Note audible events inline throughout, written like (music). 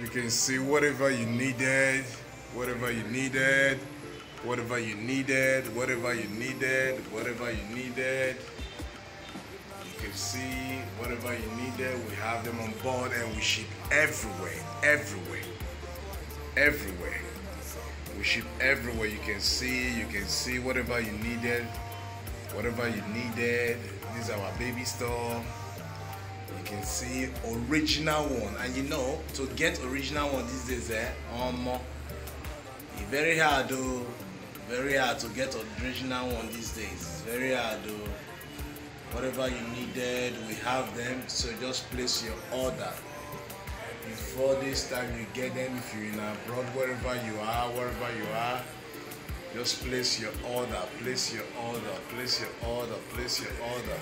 you can see whatever you needed whatever you needed whatever you needed whatever you needed whatever you needed. You can see whatever you needed. We have them on board and we ship everywhere everywhere everywhere. We ship everywhere. You can see you can see whatever you needed whatever you needed. This is our baby store you can see original one. And you know to get original one these days eh um, very hard though very hard to get original one these days. It's very hard though whatever you needed we have them. So just place your order. Before this time you get them if you're in abroad wherever you are wherever you are just place your order. Place your order. Place your order. Place your order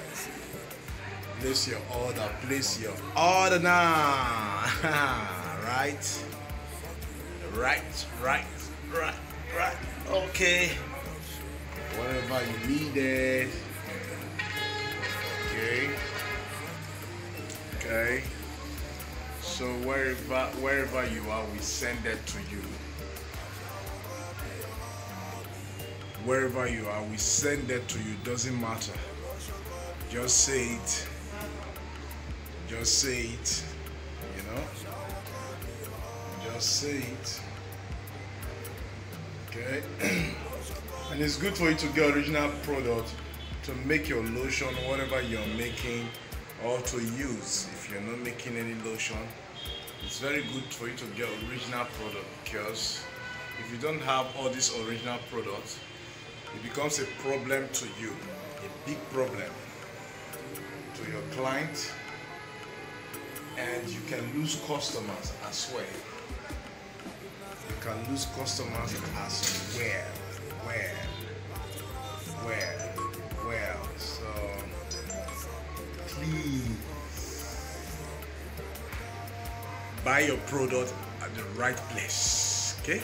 place your order place your order now. (laughs) Right? Right right right right. Okay. Whatever you needed. Okay. Okay. So wherever wherever you are we send it to you. Wherever you are we send it to you. Doesn't matter. Just say it just say it you know? Just say it. Okay? (clears throat) And it's good for you to get original product to make your lotion whatever you're making or to use if you're not making any lotion. It's very good for you to get original product because if you don't have all these original products it becomes a problem to you a big problem to your client and you can lose customers as well. You can lose customers as well well well well. So please buy your product at the right place okay